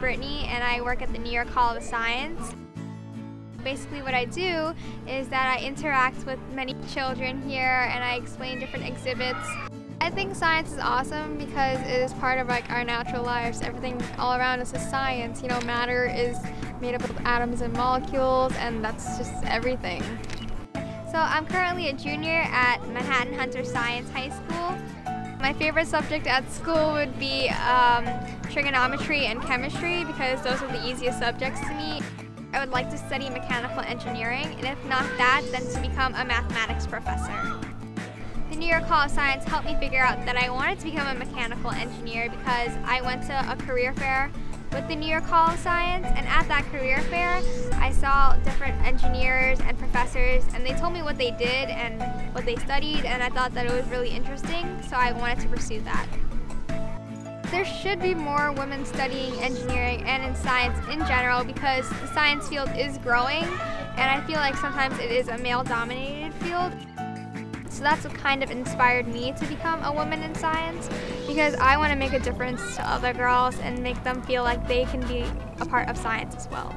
Brittany and I work at the New York Hall of Science. Basically what I do is that I interact with many children here and I explain different exhibits. I think science is awesome because it is part of like our natural lives. Everything all around us is science. You know, matter is made up of atoms and molecules and that's just everything. So I'm currently a junior at Manhattan Hunter Science High School. My favorite subject at school would be um, trigonometry and chemistry because those are the easiest subjects to me. I would like to study mechanical engineering, and if not that, then to become a mathematics professor. The New York Hall of Science helped me figure out that I wanted to become a mechanical engineer because I went to a career fair with the New York Hall of Science, and at that career fair, I saw different engineers and professors, and they told me what they did and what they studied, and I thought that it was really interesting, so I wanted to pursue that. There should be more women studying engineering and in science in general because the science field is growing and I feel like sometimes it is a male dominated field. So that's what kind of inspired me to become a woman in science because I want to make a difference to other girls and make them feel like they can be a part of science as well.